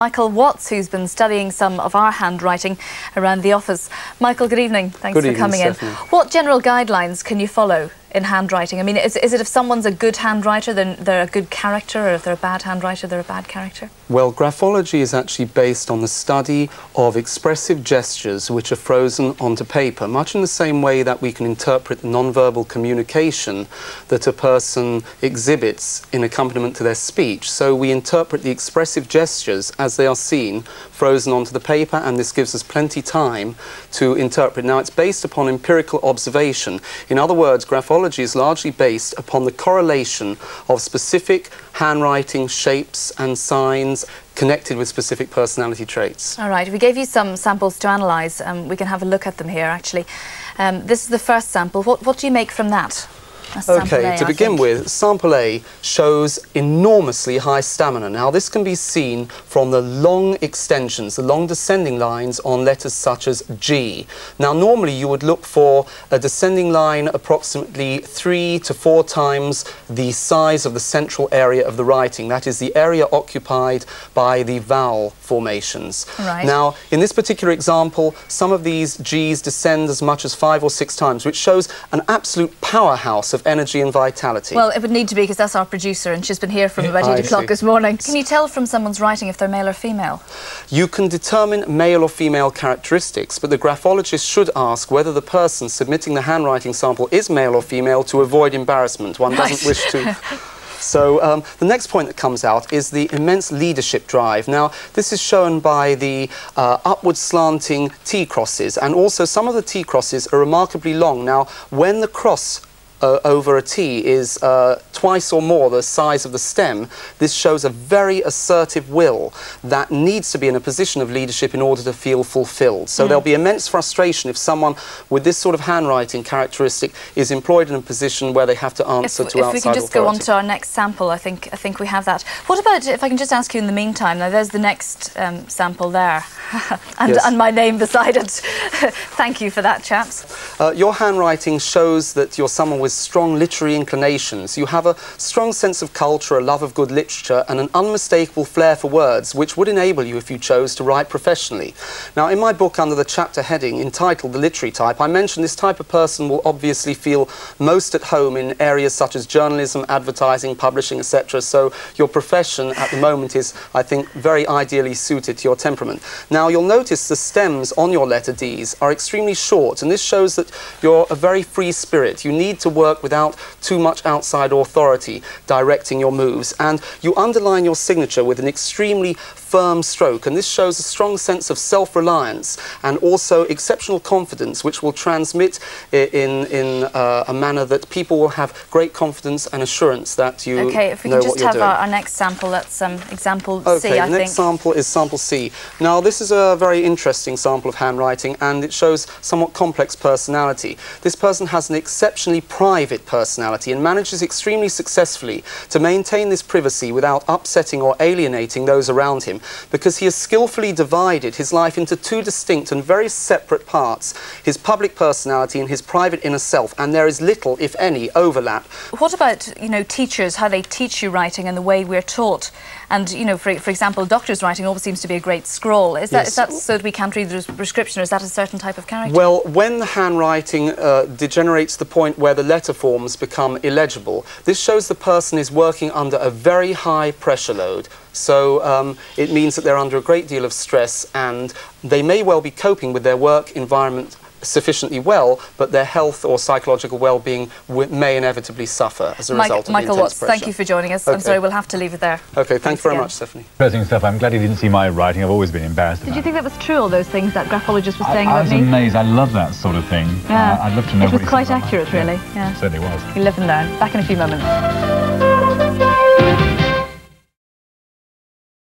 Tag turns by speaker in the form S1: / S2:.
S1: Michael Watts, who's been studying some of our handwriting around the office. Michael, good evening. Thanks
S2: good
S1: for
S2: evening,
S1: coming
S2: Stephanie.
S1: in. What general guidelines can you follow in handwriting? I mean, is, is it if someone's a good handwriter, then they're a good character, or if they're a bad handwriter, they're a bad character?
S2: Well, graphology is actually based on the study of expressive gestures which are frozen onto paper, much in the same way that we can interpret non-verbal communication that a person exhibits in accompaniment to their speech. So we interpret the expressive gestures as they are seen frozen onto the paper, and this gives us plenty time to interpret. Now, it's based upon empirical observation. In other words, graphology is largely based upon the correlation of specific handwriting shapes and signs connected with specific personality traits.
S1: All right, we gave you some samples to analyse. Um, we can have a look at them here, actually. Um, this is the first sample. What, what do you make from that?
S2: Okay,
S1: A,
S2: to
S1: I
S2: begin
S1: think.
S2: with, sample A shows enormously high stamina. Now, this can be seen from the long extensions, the long descending lines on letters such as G. Now, normally you would look for a descending line approximately three to four times the size of the central area of the writing. That is the area occupied by the vowel formations.
S1: Right.
S2: Now, in this particular example, some of these G's descend as much as five or six times, which shows an absolute powerhouse of energy and vitality.
S1: Well, it would need to be because that's our producer and she's been here from about 8 o'clock this morning. Can you tell from someone's writing if they're male or female?
S2: You can determine male or female characteristics, but the graphologist should ask whether the person submitting the handwriting sample is male or female to avoid embarrassment. One doesn't wish to. So um, the next point that comes out is the immense leadership drive. Now, this is shown by the uh, upward slanting T crosses, and also some of the T crosses are remarkably long. Now, when the cross uh, over a T is uh, twice or more the size of the stem, this shows a very assertive will that needs to be in a position of leadership in order to feel fulfilled. So there'll be immense frustration if someone with this sort of handwriting characteristic is employed in a position where they have to answer
S1: if,
S2: to
S1: if
S2: outside
S1: we can just go on to our next sample, I think I think we have that. What about if I can just ask you in the meantime? Now, there's the next um, sample there, and,
S2: Yes.
S1: and my name beside it. Thank you for that, chaps.
S2: Uh, your handwriting shows that you're someone with strong literary inclinations. You have a strong sense of culture, a love of good literature, and an unmistakable flair for words, which would enable you, if you chose, to write professionally. Now, in my book, under the chapter heading entitled The Literary Type, I mention this type of person will obviously feel most at home in areas such as journalism, advertising, publishing, etc. So, your profession at the moment is, I think, very ideally suited to your temperament. Now, you'll notice the stems on your letter Ds are extremely short, and this shows that you're a very free spirit. You need to work without too much outside authority directing your moves, and you underline your signature with an extremely firm stroke, and this shows a strong sense of self-reliance and also exceptional confidence, which will transmit in, in uh, a manner that people will have great confidence and assurance that you
S1: Okay, if we can just have our, our next sample, that's um, example
S2: Okay,
S1: C, I
S2: the next sample is sample C. Now, this is a very interesting sample of handwriting and it shows somewhat complex personality. This person has an exceptionally private personality and manages extremely successfully to maintain this privacy without upsetting or alienating those around him because he has skillfully divided his life into two distinct and very separate parts his public personality and his private inner self, and there is little, if any, overlap
S1: What about, you know, teachers, how they teach you writing and the way we're taught? And, you know, for, for example, doctors' writing always seems to be a great scroll. Is that, is
S2: Yes.
S1: that so that we can't read the prescription, or is that a certain type of character?
S2: Well, when the handwriting uh, degenerates to the point where the letter forms become illegible, this shows the person is working under a very high pressure load. So um, it means that they're under a great deal of stress and they may well be coping with their work environment sufficiently well, but their health or psychological well-being w- may inevitably suffer as a
S1: Mike-
S2: result of
S1: Michael
S2: the intense
S1: Watts,
S2: pressure.
S1: thank you for joining us. I'm sorry, we'll have to leave it there.
S2: Okay, thank
S1: Thanks
S2: you very
S1: again.
S2: much, Stephanie.
S3: Interesting stuff. I'm glad he didn't see my writing. I've always been embarrassed
S1: Did
S3: about
S1: you think that was true, all those things that graphologist was
S3: it.
S1: saying
S3: I, I
S1: about
S3: was
S1: me?
S3: amazed. I love that sort of thing.
S1: Yeah.
S3: Uh, I'd love to know
S1: It was
S3: he
S1: quite accurate,
S3: mine.
S1: really. Yeah.
S3: Certainly was.
S1: You live and learn. Back in a few moments.